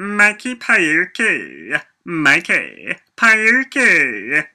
Mikey Pirkey, Mikey Pirkey.